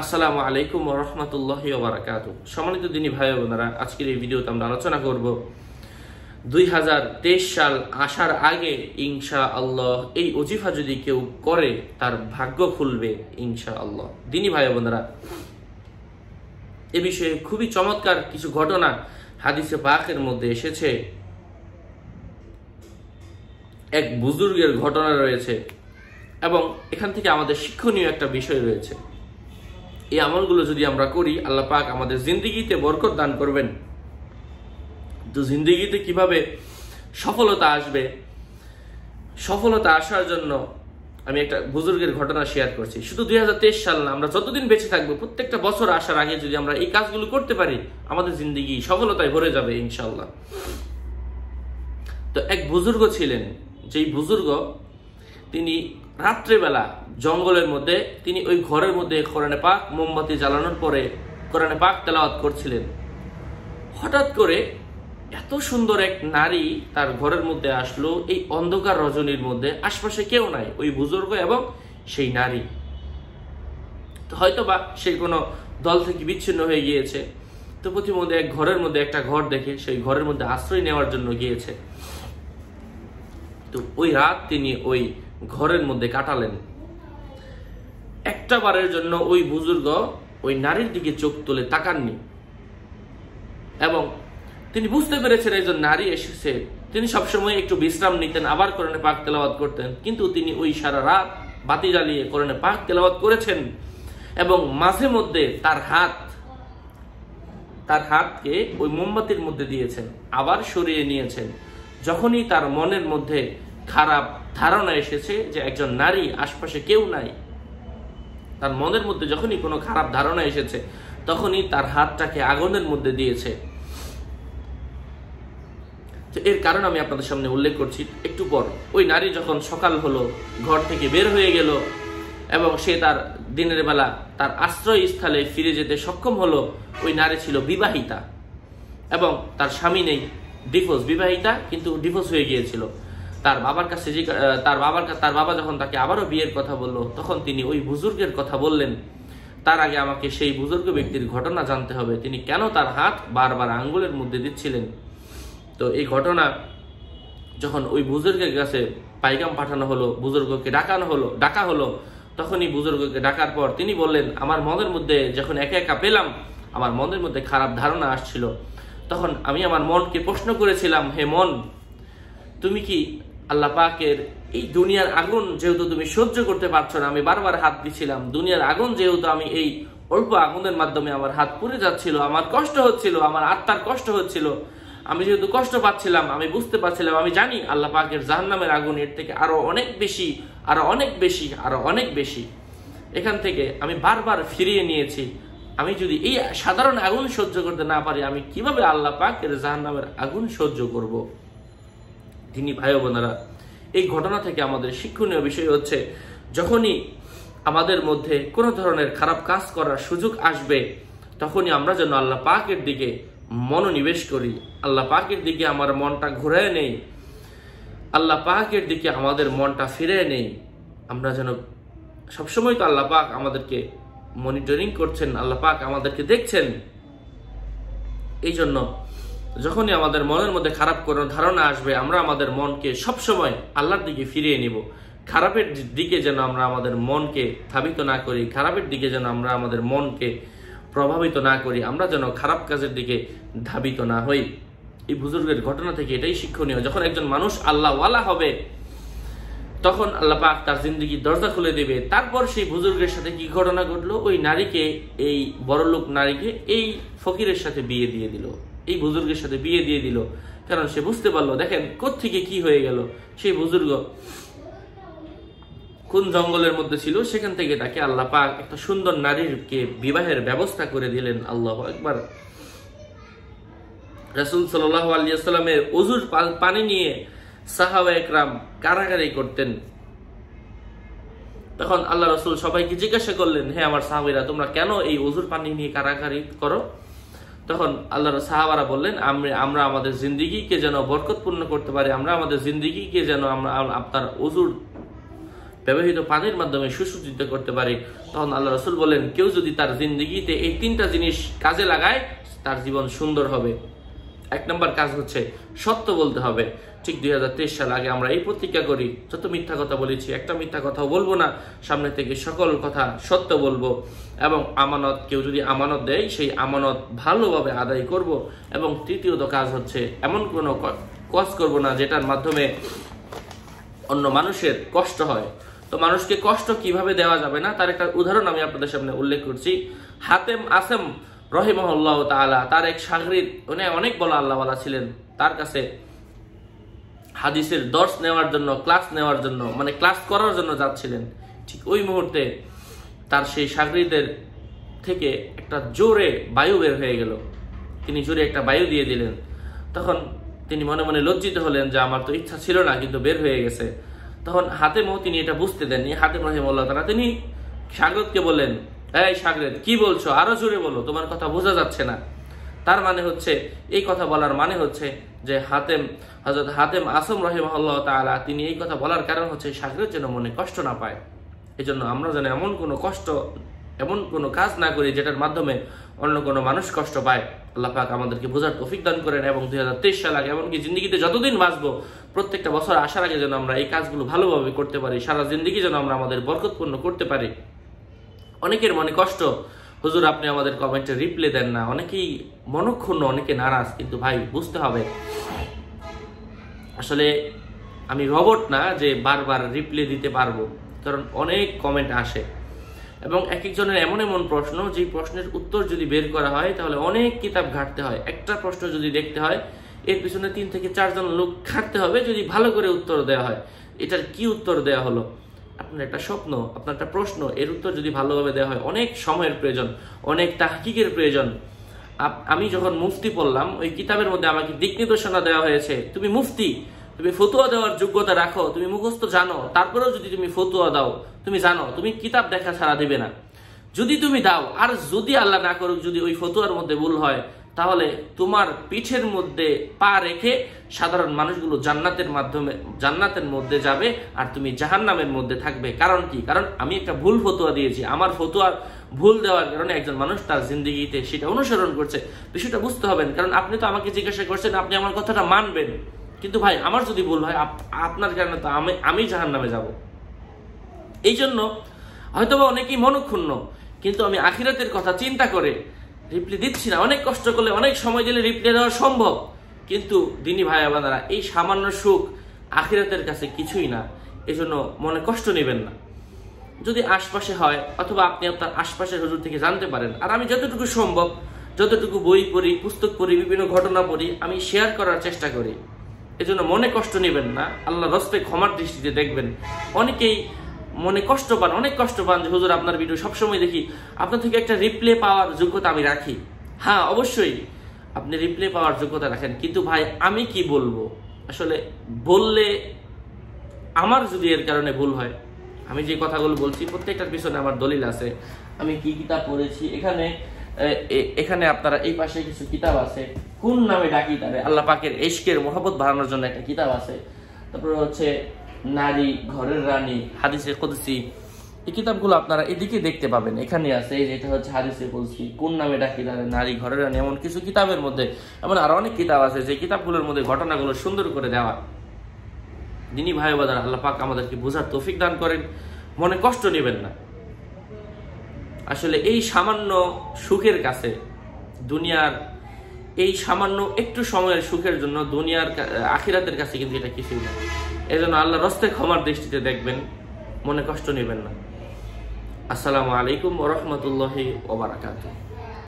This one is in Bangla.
আসসালামু আলাইকুম রহমতুল্লাহ বারাকাত সম্মানিত দিনী ভাই বোনেরা, আজকের এই ভিডিওতে আমরা আলোচনা করব দুই হাজার তেইশ সাল আসার আগে ইনশা আল্লাহ এই অজিফা যদি কেউ করে, তার ভাগ্য খুলবে ইনশা আল্লাহ দিনী ভাই বোনেরা, এ বিষয়ে খুবই চমৎকার কিছু ঘটনা হাদিসে পাকের মধ্যে এসেছে। এক বুজুর্গের ঘটনা রয়েছে এবং এখান থেকে আমাদের শিক্ষণীয় একটা বিষয় রয়েছে। এই আমলগুলো যদি আমরা করি, আল্লাহ পাক আমাদের জিন্দিগিতে বরকত দান করবেন। তো জিন্দিগিতে কীভাবে সফলতা আসবে? সফলতা আসার জন্য আমি একটা বুজুর্গের ঘটনা শেয়ার করছি। শুধু দুই হাজার তেইশ সাল না, আমরা যতদিন বেঁচে থাকব, প্রত্যেকটা বছর আসার আগে যদি আমরা এই কাজগুলো করতে পারি, আমাদের জিন্দিগি সফলতায় ভরে যাবে ইনশাল্লাহ তো এক বুজুর্গ ছিলেন, যেই বুজুর্গ তিনি রাত্রেবেলা জঙ্গলের মধ্যে, তিনি ওই ঘরের মধ্যে কোরআনে পাক মোমবাতি জ্বালানোর পরে কোরআনে পাক তেলাওয়াত করছিলেন। হঠাৎ করে এত সুন্দর এক নারী তার ঘরের মধ্যে আসলো, এই অন্ধকার রজনীর মধ্যে। আশপাশে কেউ নাই, ওই বুজুর্গ এবং সেই নারী। হয়তো বা সে কোনো দল থেকে বিচ্ছিন্ন হয়ে গিয়েছে। তো প্রতিমধ্যে এক ঘরের মধ্যে একটা ঘর দেখে সেই ঘরের মধ্যে আশ্রয় নেওয়ার জন্য গিয়েছে। তো ওই রাত তিনি ওই ঘরের মধ্যে কাটালেন। একটা বারের জন্য ওই বুজুর্গ ওই নারীর দিকে চোখ তুলে তাকাননি। এবং তিনি বুঝতে পেরেছেন একজন নারী এসেছে। তিনি সবসময় একটু বিশ্রাম নিতেন, আবার কোরআনে পাক তেলাওয়াত করতেন। কিন্তু তিনি ওই সারা রাত বাতি জ্বালিয়ে করণে পাক তেলাওয়াত করেছেন এবং মাঝে মধ্যে তার হাত, তার হাতকে ওই মোমবাতির মধ্যে দিয়েছেন, আবার সরিয়ে নিয়েছেন। যখনই তার মনের মধ্যে খারাপ ধারণা এসেছে যে একজন নারী আশপাশে কেউ নাই। তার মনের মধ্যে যখনই কোনো খারাপ ধারণা এসেছে, তখনই তার হাতটাকে আগুনের মধ্যে দিয়েছে। এর কারণ আমি আপনাদের সামনে উল্লেখ করছি একটু পর। ওই নারী যখন সকাল হলো, ঘর থেকে বের হয়ে গেল এবং সে তার দিনের বেলা তার আশ্রয় স্থলে ফিরে যেতে সক্ষম হলো, ওই নারী ছিল বিবাহিতা এবং তার স্বামী নেই। ডিভোর্স বিবাহিতা, কিন্তু ডিভোর্স হয়ে গিয়েছিল। তার বাবার কাছে তার বাবার তার বাবা যখন তাকে আবারও বিয়ের কথা বলল, তখন তিনি ওই বুজুর্গের কথা বললেন। তার আগে আমাকে সেই বুজুর্গ ব্যক্তির ঘটনা জানতে হবে। তিনি কেন তার হাত বারবার আঙ্গুলের মধ্যে দিচ্ছিলেন? তো এই ঘটনা যখন ওই বুজুর্গের কাছে পাইগাম পাঠানো হলো, বুজুর্গকে ডাকানো হলো, ডাকা হলো, তখনই বুজুর্গকে ডাকার পর তিনি বললেন, আমার মনের মধ্যে যখন একা একা পেলাম, আমার মনের মধ্যে খারাপ ধারণা আসছিল। তখন আমি আমার মনকে প্রশ্ন করেছিলাম, হে মন, তুমি কি আল্লাহ পাকের এই দুনিয়ার আগুন যেহেতু তুমি সহ্য করতে পারছ না, আমি বারবার হাত দিছিলাম। দুনিয়ার আগুন যেহেতু আমি এই অল্প আগুনের মাধ্যমে আমার হাত পুড়ে যাচ্ছিল, আমার কষ্ট হচ্ছিল, আমার আত্মার কষ্ট হচ্ছিল, আমি যেহেতু কষ্ট পাচ্ছিলাম, আমি বুঝতে পারছিলাম, আমি জানি আল্লাহ পাকের জাহান্নামের আগুন এর থেকে আরও অনেক বেশি, আরও অনেক বেশি, আরও অনেক বেশি। এখান থেকে আমি বারবার ফিরিয়ে নিয়েছি, আমি যদি এই সাধারণ আগুন সহ্য করতে না পারি, আমি কীভাবে আল্লাহ পাকের জাহান্নামের আগুন সহ্য করব? তিনি ভাই বোনেরা, এই ঘটনা থেকে আমাদের শিক্ষণীয় বিষয় হচ্ছে, যখনই আমাদের মধ্যে কোনো ধরনের খারাপ কাজ করার সুযোগ আসবে, তখনই আমরা যেন আল্লাহ পাকের দিকে মনোনিবেশ করি। আল্লাহ পাকের দিকে আমার মনটা ঘুরে নেই। আল্লাহ পাকের দিকে আমাদের মনটা ফিরে নেই। আমরা যেন সবসময় তো আল্লাহ পাক আমাদেরকে মনিটরিং করছেন, আল্লাহ পাক আমাদেরকে দেখছেন। এই জন্য যখনই আমাদের মনের মধ্যে খারাপ কোনো ধারণা আসবে, আমরা আমাদের মনকে সবসময় আল্লাহর দিকে ফিরিয়ে নিব। খারাপের দিকে যেন আমরা আমাদের মনকে ধাবিত না করি, খারাপের দিকে যেন আমরা আমাদের মনকে প্রভাবিত না করি, আমরা যেন খারাপ কাজের দিকে ধাবিত না হই। এই বুজুর্গের ঘটনা থেকে এটাই শিক্ষণীয়, যখন একজন মানুষ আল্লাহওয়ালা হবে, তখন আল্লাহ পাক তার জিন্দগির দরজা খুলে দেবে। তারপর সেই বুজুর্গের সাথে কি ঘটনা ঘটলো? ওই নারীকে, এই বড়লোক নারীকে এই ফকিরের সাথে বিয়ে দিয়ে দিল। এই বুজুর্গের সাথে বিয়ে দিয়ে দিল। কারণ সে বুঝতে পারল, দেখেন কোথেকে কি হয়ে গেল। সেই বুজুর্গ কোন জঙ্গলের মধ্যে ছিল, সেখান থেকে তাকে আল্লাহ পাক একটা সুন্দর নারীরকে বিবাহের ব্যবস্থা করে দিলেন আল্লাহ একবার রাসুল সাল্লাহ আলিয়াস্লামের অজুর পানি নিয়ে সাহাবা একরাম কারাগারি করতেন। তখন আল্লাহ রসুল সবাইকে জিজ্ঞাসা করলেন হ্যাঁ আমার সাহাবিরা, তোমরা কেন এই অজুর পানি নিয়ে কারাগারি করো? তখন আল্লাহ সাহাবারা বললেন, আমরা আমাদের জিন্দিগিকে যেন বরকতপূর্ণ করতে পারি, আমরা আমাদের জিন্দিগিকে যেন আমরা আপনার অজুর ব্যবহৃত পানির মাধ্যমে সুসজ্জিত করতে পারি। তখন আল্লাহ রসুল বলেন কেউ যদি তার জিন্দিগিতে এই তিনটা জিনিস কাজে লাগায়, তার জীবন সুন্দর হবে। এক নম্বর কাজ হচ্ছে সত্য বলতে হবে। ঠিক দুই সাল আগে আমরা এই প্রতিজ্ঞা করি। যত মিথ্যা কথা বলেছি, একটা মিথ্যা কথাও বলব না। সামনে থেকে সকল কথা সত্য বলব। এবং আমানত, কেউ যদি আমানত দেয়, সেই আমানত ভালোভাবে আদায় করব। এবং তৃতীয়ত কাজ হচ্ছে, এমন কোনো কাজ করব না, যেটার মাধ্যমে অন্য মানুষের কষ্ট হয়। তো মানুষকে কষ্ট কীভাবে দেওয়া যাবে না? তার একটা উদাহরণ আমি আপনাদের সামনে উল্লেখ করছি। হাতেম আসেম রহিমহল্লাহ তালা তার এক সাগরিদ উনি অনেক বড় আল্লাহওয়ালা ছিলেন। তার কাছে হাদিসের দর্শ নেওয়ার জন্য ক্লাস নেওয়ার জন্য মানে ক্লাস করার জন্য যাচ্ছিলেন। ঠিক ওই মুহূর্তে তার সেই সাগরিদের থেকে একটা জোরে বায়ু বের হয়ে গেল। তিনি জোরে একটা বায়ু দিয়ে দিলেন। তখন তিনি মনে মনে লজ্জিত হলেন যে আমার তো ইচ্ছা ছিল না, কিন্তু বের হয়ে গেছে। তখন হাতে মহ তিনি এটা বুঝতে দেননি। হাতে রহিমুল্লাহ তারা তিনি সাগরদকে বললেন, এই সাগরেদ, কি বলছো? আরও জোরে বলো, তোমার কথা বোঝা যাচ্ছে না। তার মানে হচ্ছে, এই কথা বলার মানে হচ্ছে যে হাতেম হজরত হাতেম আসম রহিমাল্লাহ তালা তিনি এই কথা বলার কারণ হচ্ছে সাগরের যেন মনে কষ্ট না পায়। এই জন্য আমরা যেন এমন কোনো কষ্ট, এমন কোনো কাজ না করি যেটার মাধ্যমে অন্য কোনো মানুষ কষ্ট পায়। আল্লাহ পাক আমাদেরকে বোঝার তফিক দান করেন এবং দুই হাজার তেইশ সাল আগে এমনকি জিন্দিগিতে যতদিন বাঁচবো, প্রত্যেকটা বছর আসার আগে যেন আমরা এই কাজগুলো ভালোভাবে করতে পারি। সারা জিন্দিগি যেন আমরা আমাদের বরকতপূর্ণ করতে পারি। অনেকের মনে কষ্ট হুজুর, আপনি আমাদের কমেন্টে রিপ্লাই দেন না। অনেকেই মনক্ষুণ্ণ, অনেকে নারাজ, কিন্তু ভাই, বুঝতে হবে। আসলে আমি রবট না যে বারবার রিপ্লাই দিতে পারব, কারণ অনেক কমেন্ট আসে। এবং এক একজনের এমন এমন প্রশ্ন যে প্রশ্নের উত্তর যদি বের করা হয়, তাহলে অনেক কিতাব ঘাটতে হয়। একটা প্রশ্ন যদি দেখতে হয়, এর পিছনে তিন থেকে চারজন লোক ঘাটতে হবে যদি ভালো করে উত্তর দেওয়া হয়। এটার কি উত্তর দেওয়া হলো? আপনার একটা স্বপ্ন, আপনার একটা প্রশ্ন, এর উত্তর যদি ভালোভাবে দেওয়া হয়, অনেক সময়ের প্রয়োজন, অনেক তাহকিকের প্রয়োজন। আমি যখন মুফতি পড়লাম, ওই কিতাবের মধ্যে আমাকে দিক নির্দেশনা দেওয়া হয়েছে, তুমি মুফতি, তুমি ফতুয়া দেওয়ার যোগ্যতা রাখো, তুমি মুখস্থ জানো, তারপরেও যদি তুমি ফতুয়া দাও, তুমি জানো, তুমি কিতাব দেখা ছাড়া দেবে না। যদি তুমি দাও, আর যদি আল্লাহ না করুক, যদি ওই ফতুয়ার মধ্যে ভুল হয় তাহলে তোমার পিঠের মধ্যে পা রেখে সাধারণ মানুষগুলো জান্নাতের মাধ্যমে, জান্নাতের মধ্যে যাবে আর তুমি জাহান নামের মধ্যে থাকবে। কারণ কি? কারণ আমি একটা ভুল ফতুয়া দিয়েছি। আমার ফতুয়ার ভুল দেওয়ার কারণে একজন মানুষ তার জিন্দগিতে সেটা অনুসরণ করছে। বিষয়টা বুঝতে হবেন কারণ আপনি তো আমাকে জিজ্ঞাসা করছেন, আপনি আমার কথাটা মানবেন। কিন্তু ভাই, আমার যদি ভুল হয় আপনার কারণে তো আমি আমি জাহান নামে যাব। এই জন্য হয়তোবা অনেকেই মনক্ষুণ্ণ, কিন্তু আমি আখিরাতের কথা চিন্তা করে রিপ্লাই দিচ্ছি না। অনেক কষ্ট করলে, অনেক সময় দিলে রিপ্লাই দেওয়া সম্ভব। কিন্তু দিনী ভাই আমাদারা এই সামান্য সুখ আখিরাতের কাছে কিছুই না। এজন্য মনে কষ্ট নেবেন না। যদি আশপাশে হয়, অথবা আপনি আপনার আশপাশের হুজুর থেকে জানতে পারেন, আর আমি যতটুকু সম্ভব, যতটুকু বই পড়ি, পুস্তক পড়ি, বিভিন্ন ঘটনা পড়ি, আমি শেয়ার করার চেষ্টা করি। এজন্য মনে কষ্ট নেবেন না। আল্লাহ রস্তে ক্ষমার দৃষ্টিতে দেখবেন। অনেকেই মনে কষ্ট পান, অনেক কষ্ট পান যে, হুজুর, আপনার ভিডিও সবসময় দেখি। আপনার থেকে একটা রিপ্লে পাওয়ার যোগ্যতা আমি রাখি। হ্যাঁ অবশ্যই। আপনি রিপ্লে পাওয়ার যোগ্যতা রাখেন। কিন্তু ভাই, আমি কি বলব? আসলে বললে আমার যদি এর কারণে ভুল হয়, আমি যে কথাগুলো বলছি, প্রত্যেকটার পিছনে আমার দলিল আছে। আমি কি কিতাব পড়েছি? এখানে এখানে আপনারা এই পাশে কিছু কিতাব আছে। কোন নামে ডাকি তারে? আল্লাহ পাকের এশকের মহব্বত বাড়ানোর জন্য একটা কিতাব আছে। তারপরে হচ্ছে নারী, ঘরের রানী হাদিসে কুদসি। এই কিতাবগুলো আপনারা এদিকে দেখতে পাবেন। এখানে আছে এটা হচ্ছে হাদিসে কুদসি। কোন নামে ডাকি নারী, ঘরের রানী, এমন কিছু কিতাবের মধ্যে। এমন আরও অনেক কিতাব আছে, যে কিতাবগুলোর মধ্যে ঘটনাগুলো সুন্দর করে দেওয়া। দিনী ভাই বাদার আল্লাহ পাক আমাদেরকে বোঝার তৌফিক দান করেন, মনে কষ্ট নেবেন না। আসলে এই সামান্য সুখের কাছে দুনিয়ার, এই সামান্য একটু সময়ের সুখের জন্য দুনিয়ার, আখিরাতের কাছে কিন্তু এটা কিছুই না। এই জন্য আল্লাহ রস্তে ক্ষমার দৃষ্টিতে দেখবেন, মনে কষ্ট নেবেন না। আসসালামু আলাইকুম ওরহমতুল্লাহি ওবরাকাতুহ